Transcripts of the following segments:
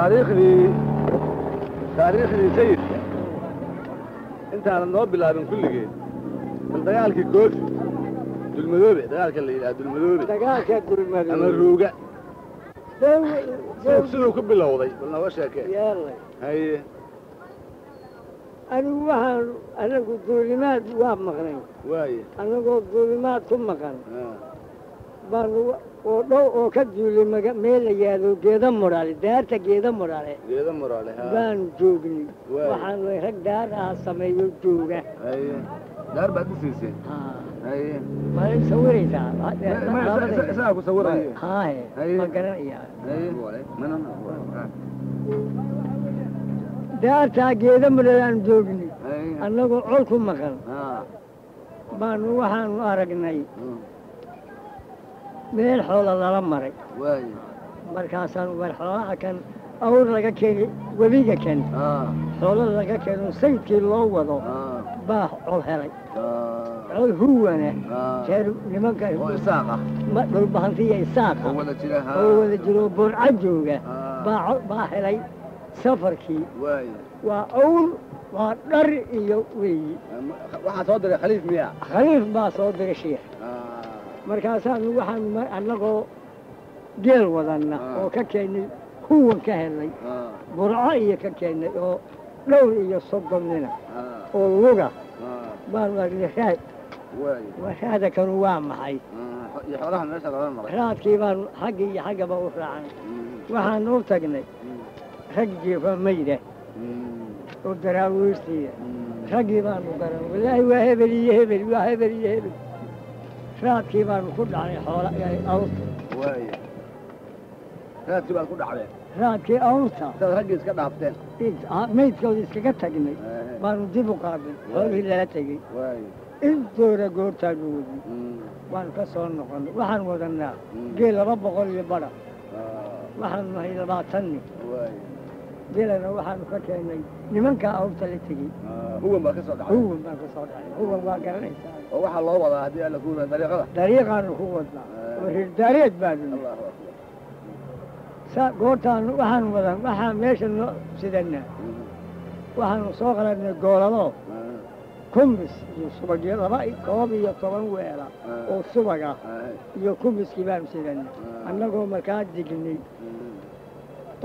taariikhdii taariikhdii sayidka. Intaanan noo bilaabin kulligeed bal dagaalkii koofi dulmadoobe dagaalka la yidhaha dulmadoobe. Ama ruuga. Siduu ku bilowday bal nooga sheekee. Haye anigu waxaan anagu duulimaad waa maqnay waaye. Annagoo duulimaad ku maqan. Baanu oo dhow oo ka duulay meel la yaado geeda muraale daarta geeda moraale ha baanu joognay waxaan rag daar ah sameeyo jooga haye daar baad dhisiiseen Haa. haye ma i sawiraysaa Ma- garanayaa daartaa geeda muraale aan joognay annagoo col ku maqan baanu waxaanu aragnay meel xoola lala maray. Markaasaan war xoolaha kan awr laga keeni webiga kan ah, xoolo laga keeno sayidkii loo wado ah, baa col helay. Ah, col huwana reer nimanka ah dhulbahantiya isaaqa. Oo wada jiro burca jooga baa helay safarkii. Waa awr waa dhar iyo weeyi. Waxaa soo diray khaliif baa soo diray shiikh markaasaanu waxaanu annagoo geel wadanna Ah. oo ka keennay huwan ka helnay ah, burco iyo ka keennay oo dhowr iyo soddon nina ah, oo luga. Baanu aragnay raad raada kanu waa maxay? Raadkii baanu xagga iyo xaggaba u raacnay Mm, waxaanu u tagnay mm, rag jiifa mayda. Mm, oo daraawiirtiida mm. raggii baanu garan wallaahi waa hebel iyo hebel waa hebel iyo hebel raadkii baanu ku dhacnay xoola awrta waaye. Raadkii baad ku dhacdeen raadkii awrta intaad raggii iska dhaafteen. Maydkooda iskaga tagnay. Baanu dib u qaadnay xoolihii lala tegey. Intooda goortaanu wadin Mm, waanu ka soo noqonnay waxaan wadannaa. Mm. geel laba boqol iyo bara. Ah, waxaanu nahay labaatan nin geelana waxaanu ka keennay nimankaa awrta la tegey. Ah, huwan baad ka soo dhacday huwan baan ka soo dhacay. Huwan waa garanaysaa. Oo waxaa loo wadaa haddii alla kuula dariiqada? Dariiqaanu ku wadnaa oo reerdaareed baanu saa goortaanu waxaanu wadan waxaa meesha noo sidannaa. Mm, waxaanu soo qaladnay goolado ah, kumbis iyo subagyo laba koob iyo toban weela oo subag ah. ah, iyo kumbiskii baanu sidannay Eh. annagoo markaa dignay. Mm,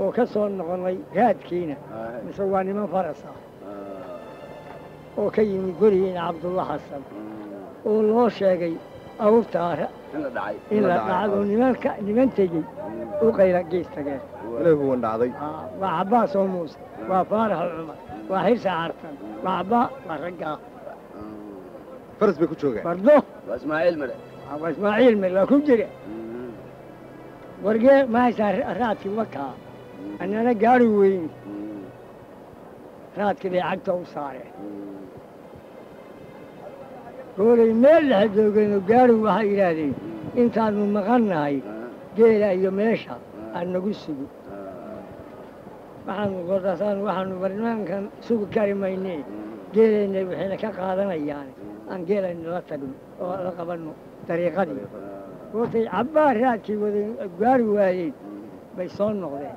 oo ka soo noqonnay raadkiina ah, mise waa niman faras ah. ah, oo ka yimid gurigiina cabdulla xasan. Mm. oo loo sheegay awrtaa ra- in la dhacdo nimanka niman tegey u qayla gees tageen Aa, waa cabbaas oo muuse waa faarax cumar waa xirsa cartan waa cabbaa waa raggaa faras bay ku joogaan bardo. Waa ismaaciil mare Aa, waa ismaaciil mir waa ku jira. Mm, wargee mahaysaa raadkii wakaa annana gaari weyn raadkii bay cagta u saareen goolay meel dhex joogeenoo gaari waxay yidhaahdeen intaanu maqannahay Ah, geela iyo meesha aan nagu sugo waxaanu gordaasaan waxaanu barnaamijkan sugi kari maynee mm, geelayna waxayna ka qaadanayaan aan geelayna la tagno oo la qabanno dariiqadii goortay cabbaa raadkii wada gaari waayeen bay soo noqdeen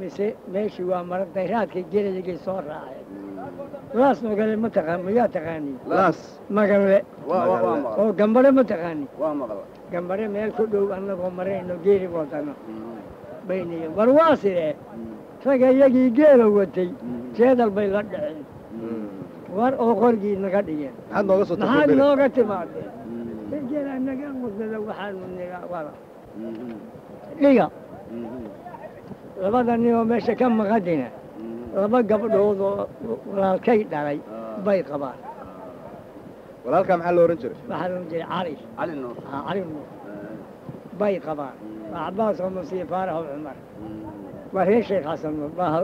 mise meeshii waa maragtay raadkay gelayagay soo raaceen mm. laas magale ma taqaan mayaa taqaanii maqal. Oo gambare ma maqal. Gambare meel ku dhow annagoo marayno geeli wadano Mm, bayniyo war waa sidee mm, raga iyagii geela watay mm, jeedal bay la dhaceen mm, war oo qorgii naga dhigeen. Maxaad nooga timaadeen mm, geela naga waddada waxaanu niga wada. Mm, dhiga mm, labada nin oo meesha ka maqadina mm. laba gabdhood oo walaalkay dhalay Ah. bay qabaan walaalkaa maxaa la ohan jiray waxaa loo jiray cali cali nuur ah, cali nuur Ah, bay qabaan Mm. waa cabbaas oo musiiye faarax oo cumar mm, waa reer sheekh xasan nuur waa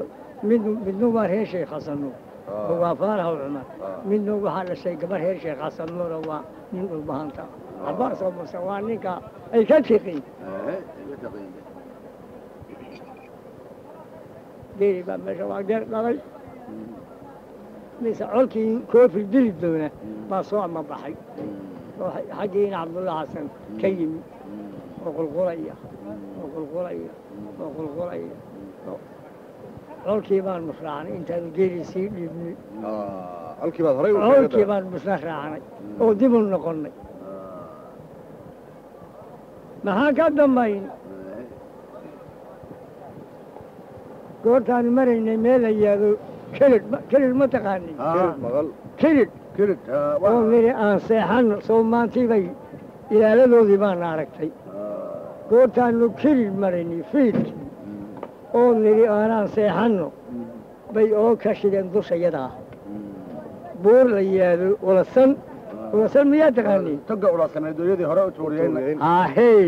mid midnu waa reer sheekh xasan nuur Ah. oo waa faarax oo cumar Ah. midna waxaa dhashay gabar reer sheekh xasan nuur oo waa nin dhulbahanta cabbaas oo muse waa ninka ay ka tiqiin geeli baa meesha waa geer dhalay mise colkii koofil dili doona baa soo ama baxay mm, oo xaggiina cabdulla xasan ka yimi oo qulqulaya oo qulqulaya oo qulqulaya colkii baanu raacnay intaanu geeli sii dhiibnay colkii baanu misna raacnay oo dib u noqonnay maxaa ka dambayn goortaanu maraynay meel la yaado kelid ma- kelid ma taqaanin Kelid kelid kirid oo nidhi aan seexanno soo maantii bay ilaaladoodii baana aragtay goortaanu kelid maraynay fiidkii oo nidhi aanaan seexanno bay oo ka shideen dushayadaa buur la yaado ulasan ulasan miyaa taqaanin toga ulasanay dooyadii hore u Tuuriyeen. ahey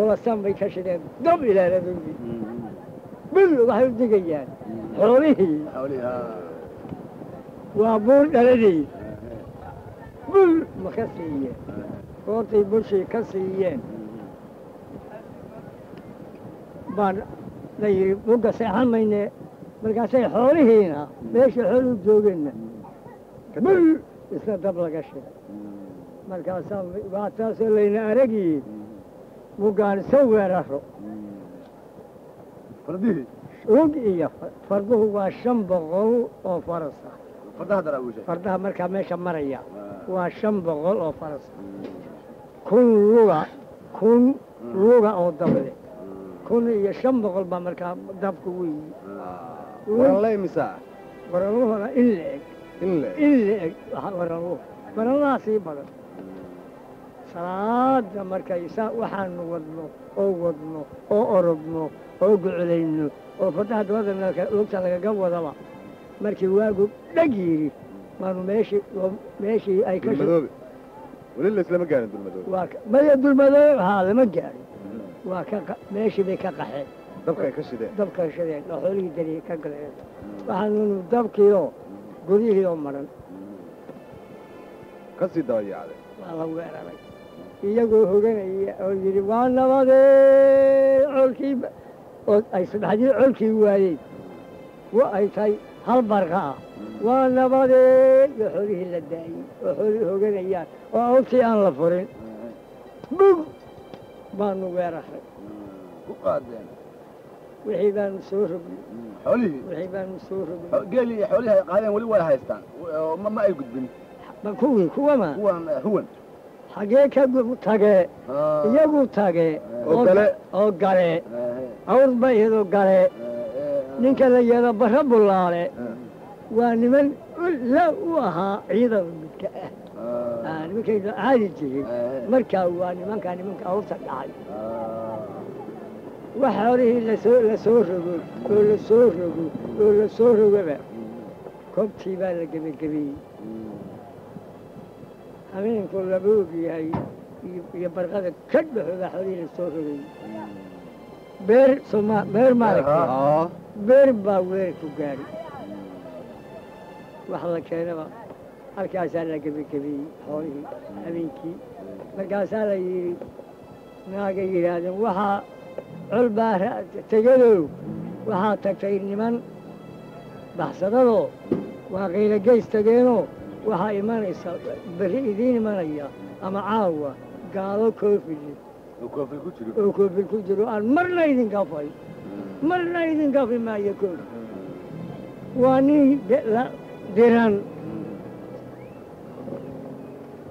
ulasan bay ka shideen dab ilaaladoodii bil waxay u digayaan xoolihii waa buur dhaladeed bul ma ka siiyeen goortay bulshii ka siiyeen baan la yidhi mugga seexan mayne markaasay xoolihiina meeshii xooluhu joogeenna bul isna dab laga shiday markaasaa waa taasoo layna aragiye muggaan iso weeraro fardihii iyo fa- farduhu waa shan boqol oo faras ah fardaha markaa meesha maraya waa shan boqol oo faras kun luga kun luga oo dable kun iyo shan boqol baa markaa la imisaa waraluhuna in la eg in la eg waraluhaa sii badan salaada markay saa waxaanu wadno oo wadno oo orodno oo gocolayno oo fardaha dabada meelka lagaga wadaba. Markii waagu dhag yidhi maanu meeshii meeshii ay ka dulmadoobe gaarin maya haa lama gaadhin waa meeshii bay ka qaxeen. Dabka ay ka shideen oo xoolihii dari ka galeen. Waxaanunu dabkiioo guryihii oo maran. Ka sii dabayaacday waa la weeraray iyagoo hoganaya oo yidhi waa nabadee colkii oo ay saddexdii colkii waayeen wa ay tahay hal barqa ah. Waa nabadee iyo xoolihii la daayey oo xoolihii hoganayaan oo awrtii aan la furin. Bug! Baanu qaadeen. Wixii baanu soo rognay xoolihii wixii baanu soo rognay geelii iyo xoolihii ay qaadeen weli way haystaan. Ma ma ay gudbin. Ma kuwii kuwan eh, huwan xagee ka tagee iyagu tagee Oo gale. oo gale awr ba iyadoo gale ninka la yeelo barra bullaale waa niman la u ahaa ciidan midka ah nimankayda caadi jirin markaa waa nimankaa nimanka awrta dhacay wax la soo la soo rogo oo la soo rogo oo la soo rogaba kobtii baa la gebagebeeyey habeenku laba og yahay iyo- barqada ka dhexooda xoolihii la soo rogay beer soma beer maaragtay aa beer baa weer ku gaadhay wax la keenaba halkaasaa la gebagebeeyey xoolihii habeenkii markaasaa la yidhi naagay yidhaahdeen waxaa col baa tegadow waxaa tagtay niman baxsadadoo waa qayla geys tageenoo waxaa imanaysa berri idiin imanaya ama caawa gaalo koofili oo koofil ku jiro? Aan marna idin kafay marna idin kafi maayo koofi. Waa nin diran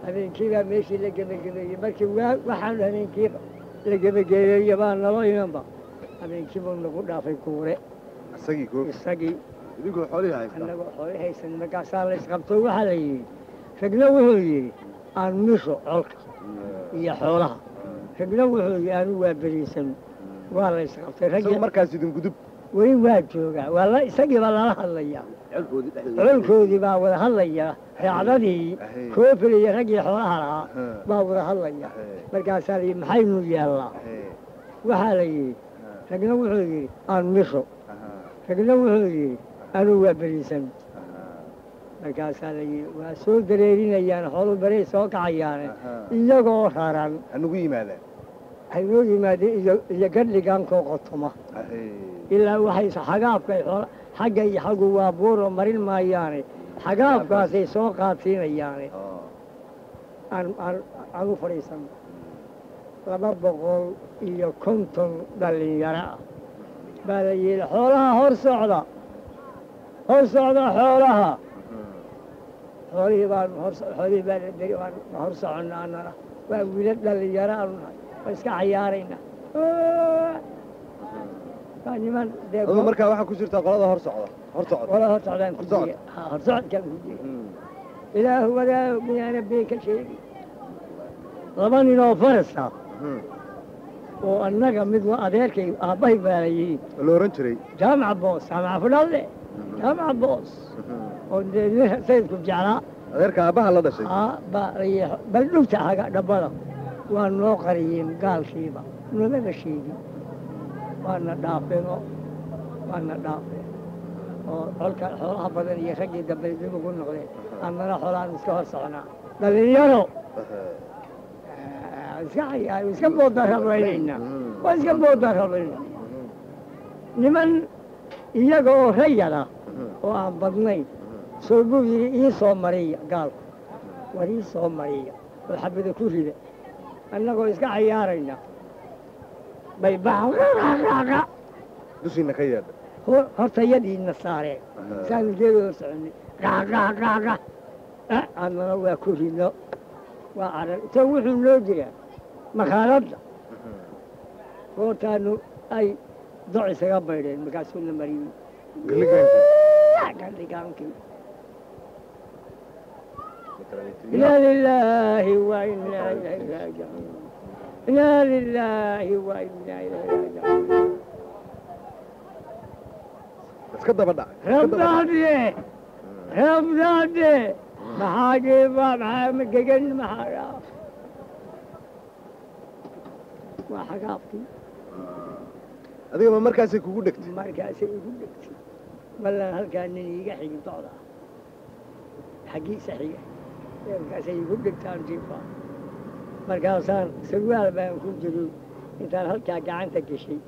habeenkii baa meeshii la gebagebeeyey. Markii waxaan habeenkii la gebagebeeyey baa nalo imanba habeenkii buu nagu dhaafay koofi? Isagii idinkoo xoolihii haysta annagoo xoole haysan markaasaa la isqabto waxaa la yidhi ragna wuxuu yidhi aan misho colka iyo xoolaha ragna wuxuu yidhi aanu waa beriisan waa la isqabtay isagu raggi markaas idin gudub weli waa joogaa waa isagii baa lala hadlayaa colkoodii baa wada hadlaya raacdadii Ahey. koofil iyo raggii xoolaha lahaa Aha. baa wada hadlaya markaasaa la. Yidhi maxaynu yeellaa waxaa la yidhi ragna wuxuu yidhi aan misho Aha. ragna wuxuu yidhi anuu waa beriisan markaasaa la yidhi waa soo dareerinayaan xoolu baray soo kacayaane iyagoo raran hanugu yimaadaan haynoo yimaadeen iyo gadhigaankoo qotoma ilaa waxay xagaafkay xoola xagga iyo xaggu waa buuro marin maayaane. Xagaafkaasay soo qaatiinayaane Oo. aan aan aan u fadhiisan. Laba boqol iyo konton dhallinyaro ah baa la yidhi xoolaha hor socda hor socda xoolaha xoolihii baan hor so- xoolihii baa la deri waan hor soconnaa annana waa wiilal dhallinyaro aanu nahay waa iska cayaarayna waa niman dee aduu markaa waxaa ku jirtaa qolada hor socda hor socda wala hor socdaan ku Hor socod. jira Ha, hor socodkaan ku jira ilaahu wadaa miyaana been ka sheegi laba nin oo farasa oo annaga mid waa adeerkay aabbahay baa la yidhi la oran jiray jaamaca boos jaamaca fudhalle sayidku jeclaa adeerka aabbaha la dhashay aa baa la yidhi bal dhugta haga dhabbada waa noo qariyeen gaalkiiba namaba sheegin waana dhaafeen oo waana dhaafeen oo colka xoolaha badan iyo raggii dambe dib ugu noqdeen annana xoolahan iska hor soconaa dhallinyaro Ah, iska cayaar iska boodarabaynayna waa iska boodarabayna niman iyaga oo rayada oo aan badnayn soo buu yidhi ii soo mariya gaalku. War ii soo mariya oo xabada ku rida annagoo iska cayaarayna. Bay baaqa dushiina ka yeedha horta yadiina saareen saanu geedooda soconay qaaqaaqaaqa annana waa ku ridno waa carar. Ta wuxuu noo jiraa makaaladda goortaanu ay duc isaga baydheen markaasuu la mariyey galligaankii إنا لله وإنا إليه راجعون إنا لله وإنا إليه راجعون iska daba dhac rabdaade rabdaade maxaa jeeba maxaa magegan maxaa waa xagaabkii adiga ma markaasay kugu dhegtay markaasay igu dhegtay ballan halkaa nin iiga xigi docda xaggiisa xiga markaasay igu dhegtaan jiifa markaasaan sarwaal baan ku jiray intaan halkaa gacanta geshay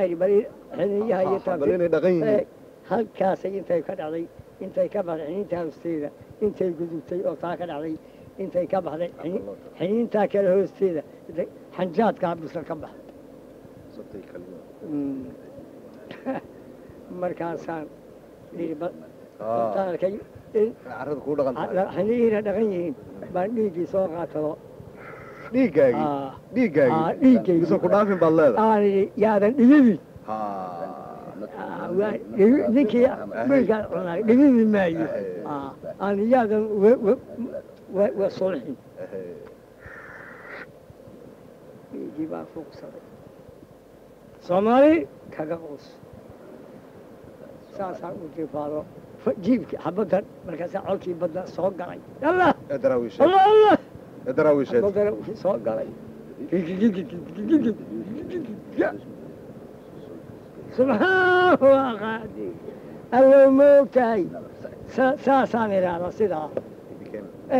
ay bali xiniyaha iyo bal Ee, halkaasay intay ka dhacday. Intay ka baxday xiniinta hoosteeda intay gudubtay oo taa ka dhacday. Intay ka baxday xini- xiniintaa kale hoosteeda xanjaadkaa bisla ka baxday. Markaasaan arkay kuu dhaqan yihiin baan dhiiggii soo idhi yaadan dhibi- ninkii wiilkaa cunay dhibibi maayo aan yaadan wa- sulxin dhiiggii baan fuuqsaday soomaali kaga quus saasaan u jifaado Fa- jiibkii xabaddan markaasaa colkii badda soo galay allah ee daraawiisheed allah allah ee daraawiisheed xabaddana wixii soo galay subxaanahu waa qaadir allow moogtahay Sa- saasaan idhaahda sidaa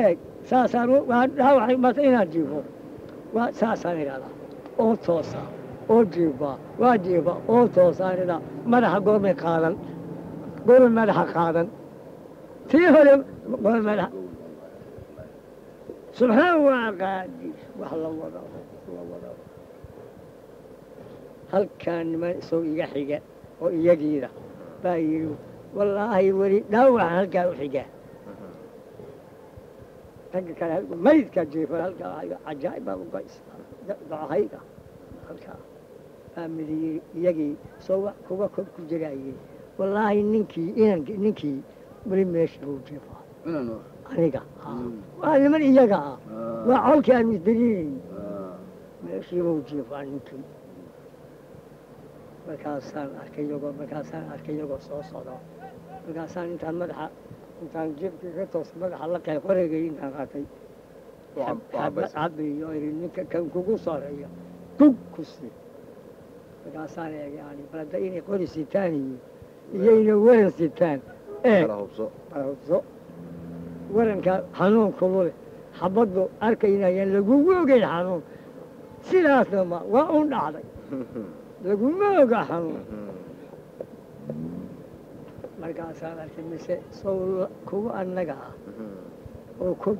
eeg saasaan u- waa dhaawacay mata inaan jiifo waa saasaan idhahdaa oo toosa oo jiifa waa jiifa oo toosaan idhaa madaxa goormay qaadan goormay madaxa qaadan tii hore goormay madaxa subxaan waa qaadir wax la wado la wado halkaan niman isagoo iga xiga oo iyagiida baa yidhi wallaahi weli dhaawacan halkaa u xiga ragga kale maydka jiifa halkaa cajaa'ib baa uga docahayga halkaa baa midiyey iyagii soo wa- kuga kor ku jiraayey wallaahi ninkii inankii ninkii weli meesha buu jiifaa aniga haa. waa niman iyaga ah. waa colkii aan isdiriinayn meeshii buu jiifaa ninkii markaasaan arkay iyagoo markaasaan arkay iyagoo soo socda markaasaan intaan madaxa intaan jeebkii ka toos madaxa la qey qoreygay intaan qaatay. Xabad cabayo iri ninka kan kugu soreeya kug ku sii eegay yani bal hadda inay qori sitaan iyo iyo inay waran sitaan eeg kala hubso so waranka xanuun kulule xabaddu arkaynayaan lagugu ogeyn xanuun sidaasna ma waa un dhacday laguma oga xanuun markaasaan arkay mise sow kuwa annaga ah oo ku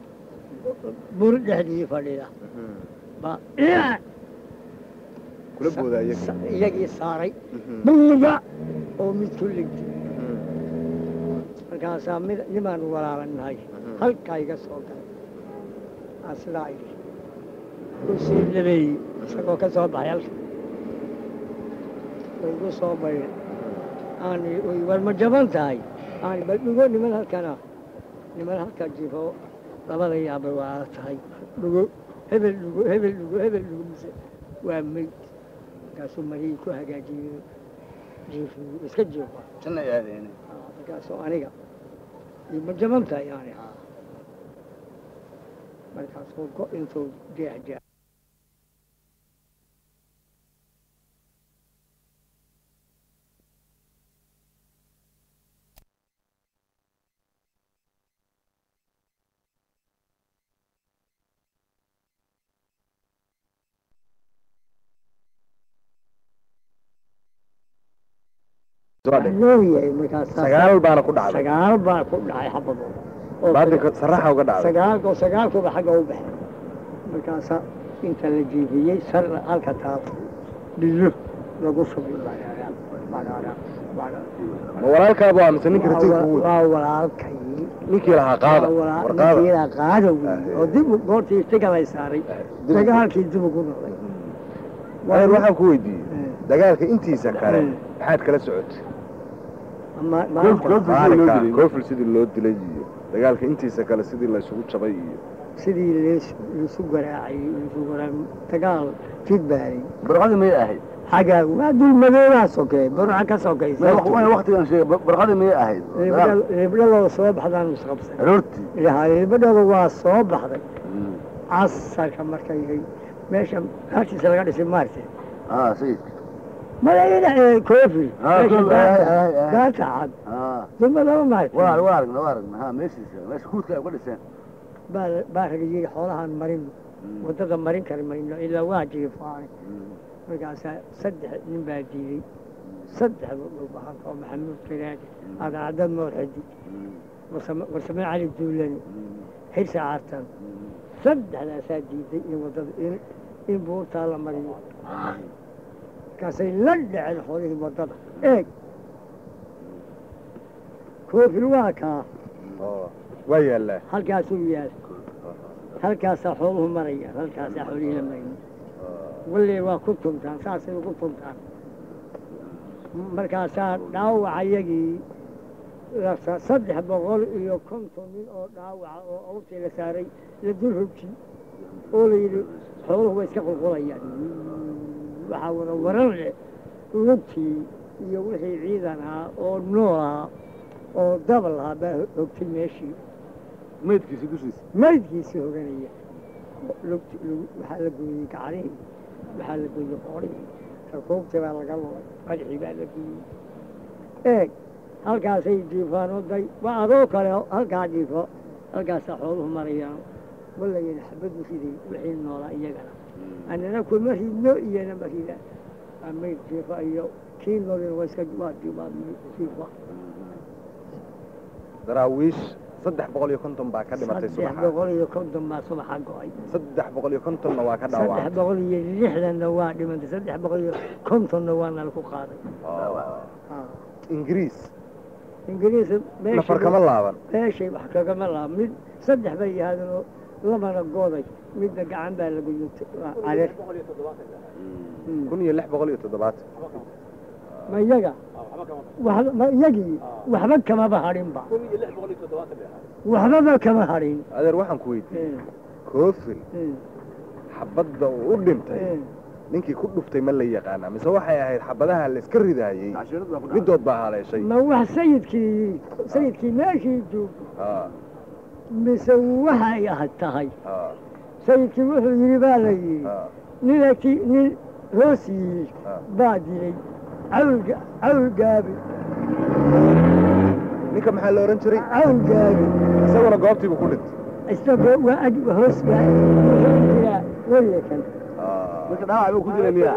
bur dhexdii fadhida ba iyagii saaray. Mhm. buuga oo mid ku ligtay Mhm. markaasaa mid nimaanu walaalanahay Mhm. halkaa iga soo galay aan sidaa idhi u sii dhabeeyey isagoo ka soo baxay halka. Oo igu soo bayra aan war ma jaban tahay? Aan bal dhugo niman halkana niman halka jiro labada yaaba waa tahay. Dhugo. Hebel dhugo hebel dhugo hebel dhugo mise waa meyd markaasuu marihii ku hagaajiyey jiifu iska jiifa janna aadeen markaasoo aniga ma jaban tahay yani markaasuu go sagaal baana ku dhacday. Sagaal baa ku dhacay xabadood oo baadinka saraxa uga dhacday. Sagaalko sagaalkuba xagga u baxay markaasaa inta la jiifiyey sar halka taab. Dhiyo lagu shubay ma walaalkaaba waa mise ninka kugu wey waa walaalkay. Ninkii lahaa qaada waa war qaada. ninkiila qaada wey oo dib goortii istiga lay saaray. Dagaalkii dib ugu noqday. Waxaan ku weydiiyey. Dagaalka intiisa kale maxaad kala socotay koofil sidii loo dilay iyo dagaalka intiisa kale sidii la isugu jabay iyo. Sidii laisu garaacay dagaal jidbaaray barqadii may ahayd. Xagga waa dul madoodaa sokey burca ka sokaysa waqtigan sheegay barqadii may ahayd. Libdhaloo soo baxdaan isqabsan aroortii libdhada waa soo baxday. Casarka markay meesha halkiisa laga dhisay maartay aa sayidka malayna koofi gaata cad aa dumba laba maartay waa waa aragna waa aragna ha meeshiisa meesha kuudka ay uga dhiseen baa baa ragayiri xoolahan marin waddada marin kari mayno ilaa waa jiifaanay markaasaa saddex nin baa diiday saddexda dhulbahanka oo maxamuud kiraadi adaacadad moorxadi warsame warsame cali duulani xirsi caartan saddexdaasaa diiday in waddada in in buurtaa la mariyo markaasay la dhaceen xoolihii waddada eeg koofil waa kaa waa yaallaa halkaasuu yaal halkaasaa xooluhu marayaan halkaasaa xoolihii la maraya walle waa ku tuntaan saasay ugu tuntaan markaasaa dhaawacayagii la- saddex boqol iyo konton nin oo dhaawaca oo awrtii la saaray la dul hogji oo la yidhi xooluhu way iska qulqulayaan waxaa wada waran leh lugtii iyo wixii ciidan ahaa oo nool ahaa oo dabal ahaa baa hogtay meeshii. Meydkiisa dushiisa? Maydkiisii hoganaya waxaa la gooyey gacalihii waxaa la gooyey qoorihii rakuubtii baa laga lulay madaxii baa la gooyey. Eeg halkaasay jiifaan oo day waa adoo kale halkaa jiifo halkaasaa xooluhu marayaan. Walayana xabadu riday wixii noolaa iyagana annana kuma ridno iyana ma rida waa mayd jiifa iyo kii noolina waa iska waa waa jiifa daraawiish saddex boqol iyo konton baa ka dhimatay saddex boqol iyo konton baa subaxa go'ay saddex boqol iyo kontonna waa ka saddex dhaawacay boqol iyo lixdanna waa dhimantay saddex boqol iyo kontonna waa nala ku qaaday ingiriis ingiriis nafar kama laaban meeshay wax kagama laha mid saddex bay yahaadeen oo labana gooday midna gacan baa lagu kun iyo lix boqol iyo toddobaatan ma iyaga waxba- ma iyagii waxba kamaba hadhinba waxbaba kama hadhin adeer waxaan ku weydiiyey koofil xabadda uu u dhintay ninkii ku dhuftay ma la yaqaanaa mise waxay ahayd xabadaha la iska ridaayey midood baa haleeshay ma wax sayidkii sayidkii meeshii joogo mise waxay ah tahay sayidkii wuxuu yidhi baa la yidhi aa nin hoos yiyey Ah. baa dilay cawl ga- cawl gaabi ninka maxaa la ohan jiray cawl gaabi isaguna goobtiibu ku dhintay isagoo waa ag hoos jiraa weliyakan marka dhaawac buu ku dilay miya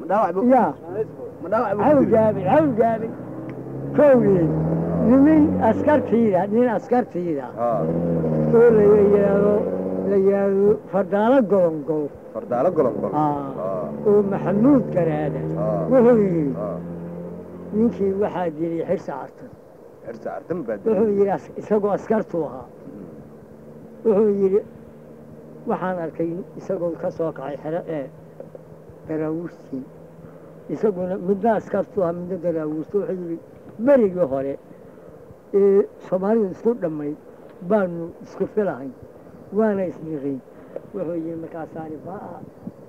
ma dhaawac buu yaa ma dhaawac buu cawl ku dilay gaabi cawl gaabi kowdii nimin askartiida nin askartiida oo la yidhaahdo la yidhaahdo fardaalo golongol. Fardaalo golongol. Aa oo maxamuud garaada. Wuxuu yidhi ninkii waxaa dilay cartan. Xirsa baa wuxuu yidhi isagoo askartuu ahaa. Wuxuu yidhi waxaan arkay isagoo ka soo kacay xero ee daraawuustii isaguna midna askartuu ahaa midna daraawuusta wuxuu yidhi berigii hore ee soomaalidu isku dhammayd baanu isku filahayn waana isniqin wuxuu yidhi markaasaani baa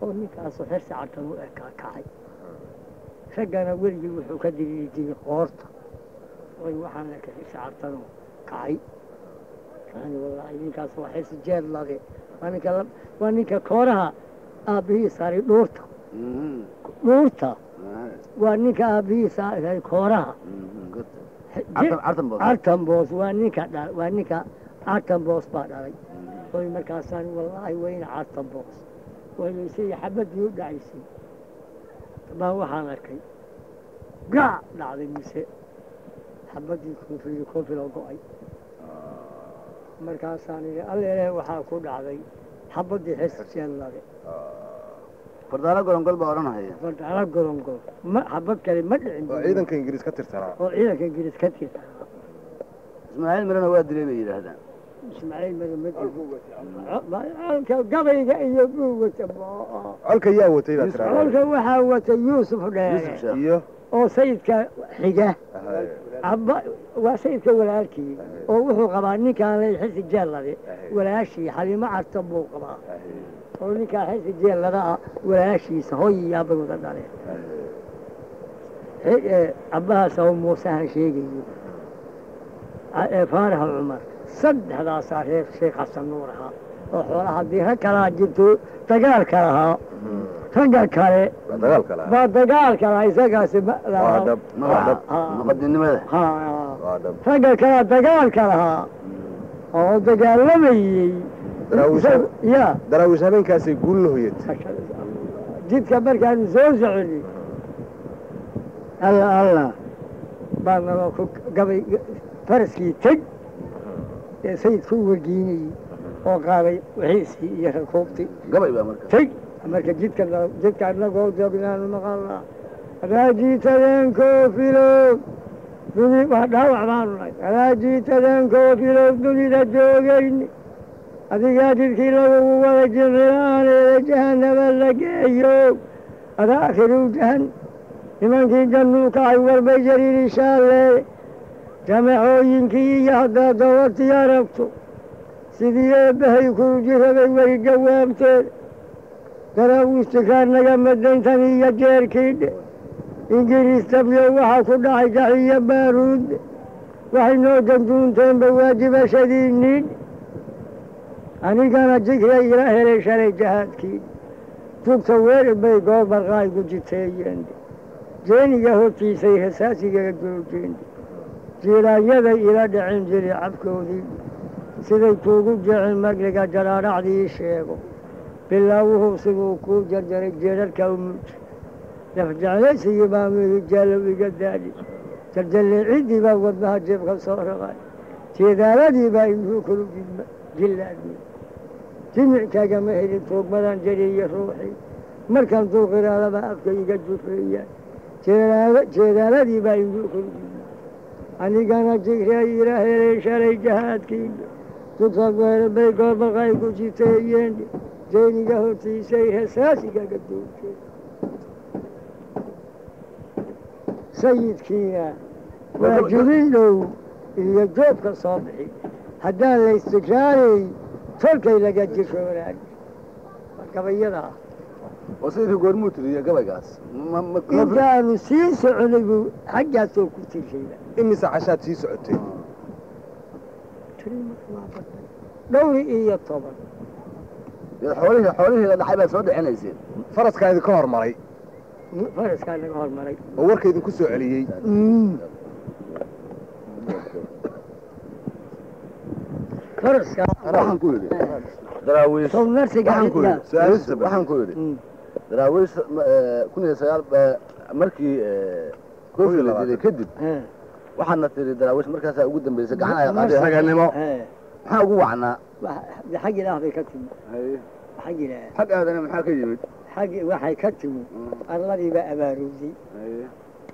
oo ninkaasoo xirsi cartan u ekaa kacay raggana weligii wuxuu ka diriiri jiray qoorta way waxaan arkay xirsi cartanoo kacay yani wallaahi ninkaas waa xirsi jeed lade waa ninka waa ninka kooraha aabbihii saaray dhuurta dhuurta waa ninka aabbihii saaray kooraha cartan boos waa ninka waa ninka cartan boos baa dhalay oy markaasaan wallaahi weyna cartan boos waylaysay xabaddii u dhacaysay baa waxaan arkay. Gaac dhacday mise xabaddii koofil koofiloo go'ay. Markaasaan idhi alleele waxaa ku dhacday xabaddii xirsi jeellade fardaalo golongol baa odhanhaya fardala golongol ma xabad kale ma dhicin oo ciidanka ingiriis ka tirsanaa. Oo ciidanka ingiriis ka tirsanaa. Ismaaciil mirana waa dilay bay yidhaahdaan ismaaciil madamadka gabayga iyo buugata colka yaa watay colka waxaa wata yuusuf dheere oo sayidka xiga. Abba waa sayidka walaalkii. Oo wuxuu qabaa ninkaan lay xisi jeellade. Walaashii xalimo cartan buu qabaa. Oo ninkaan xisi jeellada ah walaashiisa hooyii aabay wada dhaleen ee, abbahaas oo muusehan sheegayo ee faaraha cumar saddexdaasaa reer sheekh xasan nuur ahaa oo xoolaha haddii rag kalaa jirto dagaalka lahaa ragga kale waa dagaalka lahaa baa dagaalka lahaa isagaasi ma waa lahaa dhab waa magaca dhab Haa. muqadinimada Ha, waa dhab ragga kalaa dagaalka lahaa oo dagaalamayey daraawiisha ya daraawiish habeenkaasay guul la hoyat jidka markaanu soo soconi alla alla baa naloo ku gabay faraskii teg ee sayidku wargiinayey oo qaaday wixiisii iyo rakuubtii marka? Jidka jidka anagoo jabinaanu maqalnaa raajitadeen filow duni waa dhaawac baanu nahay raajitadeen filow dunida joogayni. Adigaa jidkii lagugu wada jimcilaaneeda jahanaba la geeyo. Ada akhiru jahan nimankii jannuu kacay warbay jariiri shaalle jamacooyinkii iyo haddaad dawartii aragto sidii eebbahay kuu jirabay weli jawaabteed daraawiistikaa naga madayntan iyo jeerkiidhe ingiriis tabyo waxaa ku dhacay jaxiyo baaruudde waxay noo danduunteenba waajibashadiinniidh anigana jikra ila helay shalay jahaadkiidh tugta weerar bay goor barqaaygu jiteeyeen jeeniga hortiisay rasaasigaga joojeen jiiraanyaday ila dhaceen jiri cabkoodii siday kuugu jecen magliga jaraaracdii sheego. Bilaawuhu siduu kuu jarjaray jeedharka u muj lafjeclaysigii baa iga daadi. Jarjalleeciddii baa wadnaha jeebka soo raqay. Jeedaaladii baa indhuu kulu jillaadmi. Jimickaagama helin tuugmadan jariyo ruuxii markaan duuqiraadaba afka iga jeedaala- jeedaaladii baa indhuu kulu jilla anigana jigra ila helay shalay jahaadkii dugsa bay goorbarqay ku jiteeyeen jeeniga hortiisay rasaasigaga doogteen sayidkiina waa jubin dhow iyo joobka soo bixi haddaan la istikraarey tolkay laga jishoonaag gabayadaa oo sayidka goormuu tiriyo gabaygaas Ma- ma- ma- intaanu sii soconay buu xaggaasoo ku tirshayba imise cashaad sii socotay dhowri iyo toban xoolihii xoolihii la dhacay baad soo dhicinayseen faraskaa idinka hormaray faraskaa naga hormaray oo warka idinku soo celiyey faraskaa waxaan ku yidhi daraawiish eh, kun iyo sagaal eh, markii eh, koofi la dilay kadib waxaadna tiri daraawiish markaasaa ugu dambeysay gacan ay qaadeen raganimo maxaa ugu wacnaa. Xag ilaah bay ka timi xag ilaah xag aadana maxaa ka yimid? Xag waxay ka timi arladii baa abaarowday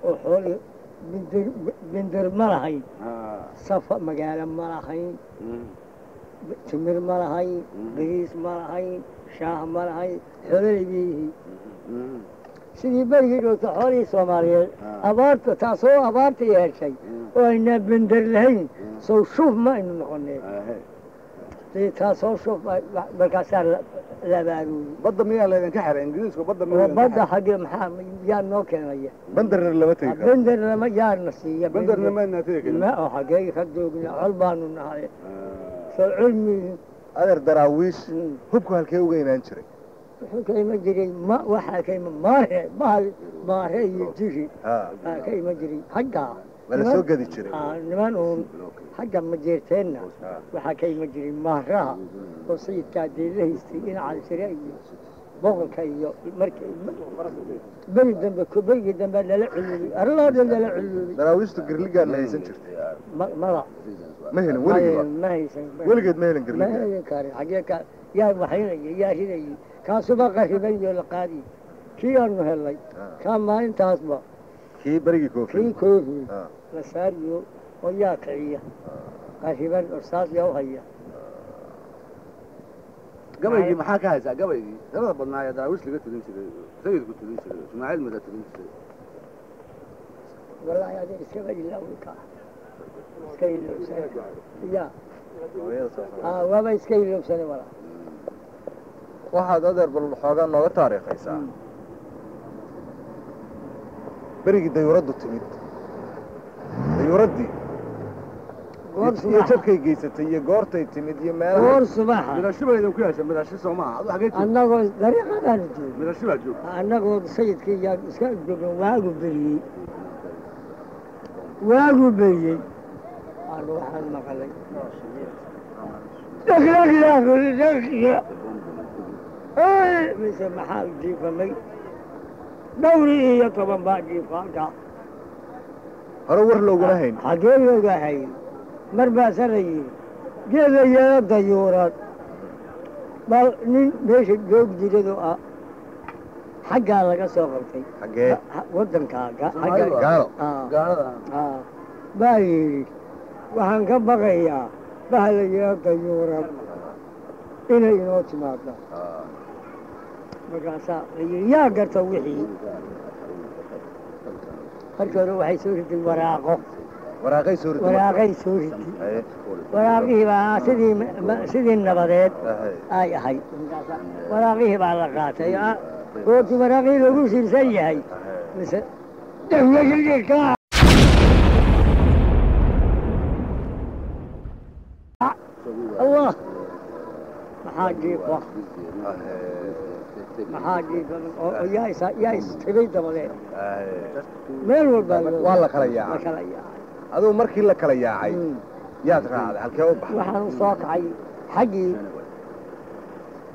oo xoolii bindir bindir ma lahayn. Haa safa magaalo ma lahayn. Timir ma lahayn. Bariis ma lahayn shaah ma lahayn xoololay bay yihiin sidii berigii dhowta xoolihii soomaaliyeed abaarta taasoo abaarta yeeshay oo aynaa bender lahayn sow shuuf ma aynu noqoneen taasoo shuuf markaasaa la abaaruuyey badda miyaa laydinka xiray ingiriisku badda badda xagge maxaa yaa noo keenaya bandarna lama tegi karo bender lama yaana siiya bandarna maadnaa tegi karin ma oo xaggee ka joogna col baanu nahay soo cilmihi adeer daraawiish Mm. hubku halkee uga imaan jiray. Wuxuu ka iman jiray ma waxaa ka iman maare bahal maare iyo jiri. Aa ka iman jiray xaggaa waa la soo gadi jiray. Niman uun xagga majeerteenna waxaa ka iman jiray maaraha oo sayidkaa dee la haystay dhinaca sire iyo boqolka iyo markii beri dambe berigii dambe lala cululay arloo dhan lala cululay daraawiishtu girligaadna haysan jirtay Ma- mada ma helin ma weligeed ma haysan. Weligeed ma helin ma girligaad helin karin xaggee ka yaa waxaynaya yaa ridayay kaasuba qariban iyo la qaadi. Kii aanu helnay kaa maalintaasba kii berigii kii koofil koofi Ha. la saariyo oo yaa kiciya qariban oo saas yaa u haya gabaygii maxaa ka haysaa gabaygii tirada badnaa ee daraawiish laga tirin jiray sayidku tirin jiray ismaaciil mida tirin jiray wallaahi adeer iskaba ilaawi kaa iska ilowsane ya aa waaba iska ilowsane walaa waxaad adeer bal xoogaa nooga taariikhaysaa berigii dayuuraddu timid dayuuraddii iyo jabkay geysatay iyo goortay timid iyo meelaha goor subaxa midasho baa idinku yeesha midasho soo maaha adu xagee annagoo dariiqadaanu joogno midasho baa joogta annagoo sayidkii yaa iska joogno waagu beriyey waagu beriyey aanu waxaan maqalay mise maxaa jiifamay dhowri iyo toban baa jiifaanka hore war looguma hayn xagee loogahay mar baasa la yidhi geeda yeelo dayuurad bal nin meesha joog jiradoo ah xaggaa laga soo qabtay. Waddankaa baa yidhi waxaan ka baqayaa bahla yeelo dayuurad inay inoo timaado markaasaa la yidhi yaa garta wixii. Markii hore waxay soo ritay waraaqo waraaqay soo ritay Haye. waraaqihii baa sidii nabadeed. Ay ahayd waraaqihii baa la qaatay. Ah, goortii waraaqihii lagu siirsan yahay. Mise allah. Maxaa jiifa maxaa jiifa oo yaa isa yaa istibay dabadeed. Meel walbaa la kala la adugu markii la kala yaacay Mm. yaad raacday halkee u baxday waxaan u soo kacay xaggii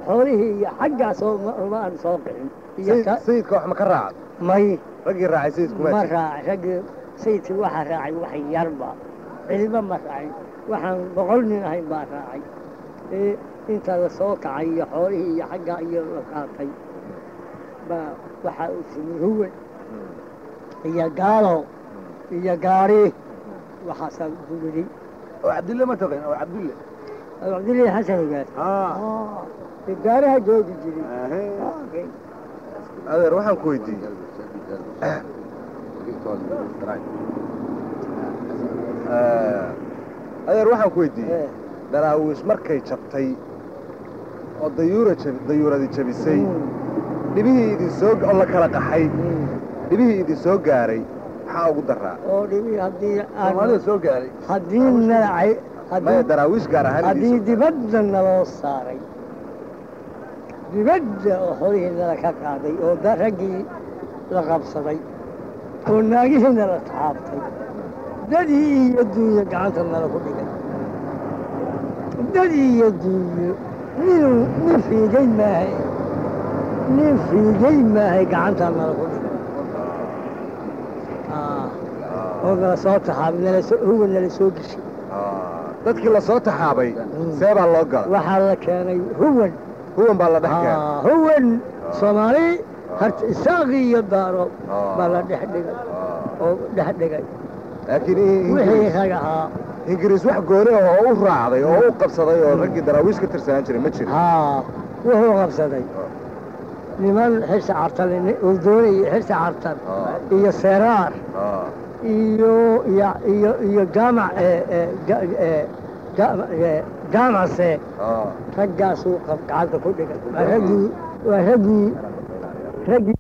xoolihii iyo xaggaasoo ma uma aan soo kicin sayidka wax ma ka raacday may. Raggii raacay sayidku ma ma raacay raggii sayidkii waxaa raacay wax yarba cidiba ma raacin waxaan boqol nin ahayn baa raacay. Inta la soo kacay iyo xoolihii iyo xaggaa iyo la qaatay baa waxaa u timi huwan iyo gaalo iyo gaari waxaasaa dumiday oo cabdille ma taqin oo cabdille cabdillaahi xasan ogaad gaaraha joogi jiray adeer waxaan ku weydiiyey adeer waxaan ku weydiiyey daraawiish markay jabtay oo dayuuradi jabisay dhibihii idin soo oo la kala qaxay dhibihii idin soo gaaray maxaa ugu daraa? Oo dhibi haddii soomaalida soo gaaray? haddii nalacay maya daraawiish gaar ahaan haddii dibadda naloo saaray. Dibadda oo xolihii nala ka qaaday oo raggii la qabsaday oo naagihii nala taabtay. Dadii iyo duunyo gacanta nala ku dhigay. Dadii iyo duunyo ninuu nin fiigay maahay. Nin fiigay maahay gacantaa nala ku dhigay Aa, oo nala soo taxaabay nala soo geshay Ah, dadkii la soo taxaabay see baa loo gala waxaa la keenay huwan. Huwan baa la dhex keenay. Ah, huwan soomaali harta isaaqii iyo daaro baa la dhex dhigay. Oo dhex dhigay. Laakiin in- wixii ingiriis rag ahaa. Ingiriis wax gooni ah oo u raacday oo u qabsaday oo raggii daraawiish ka tirsanaan jiray ma jirin. Haa wuxuu qabsaday. Niman xirsi cartan uu doonayay xirsi cartan Ah. iyo seeraar. Ah, iyo iyo iyo iyo jaamac ee ee ja- ee jaamac ee jaamacse ah. raggaasuu gacanta ku raggii waa raggii raggii